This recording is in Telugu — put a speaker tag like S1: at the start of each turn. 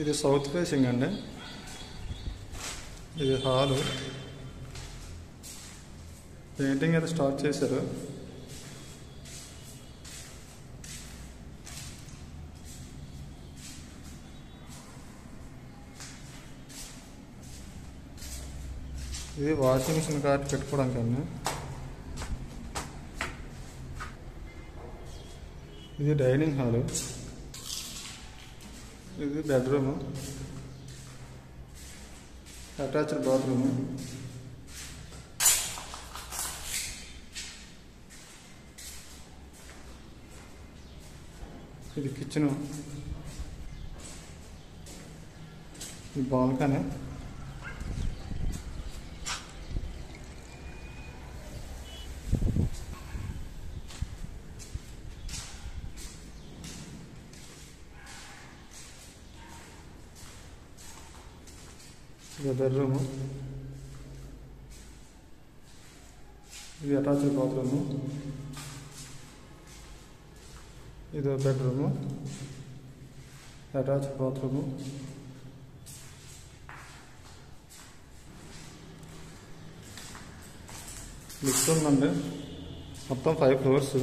S1: ఇది సౌత్ ఫేసింగ్ అండి. ఇది హాలు. పెయింటింగ్ అయితే స్టార్ట్ చేశారు. ఇది వాషింగ్ మిషన్ కార్ట్ పెట్టుకోవడానికి అండి. ఇది డైనింగ్ హాలు. ఇది బెడ్రూమ్ అటాచ్డ్ బాత్రూమ్ ఇది కిచెన్ ఈ బాల్కనీ ఇది బెడ్రూము ఇది అటాచ్డ్ బాత్రూము ఇది బెడ్రూము అటాచ్డ్ బాత్రూము లిఫ్ట్ ఉందండి మొత్తం ఫైవ్ ఫ్లోర్స్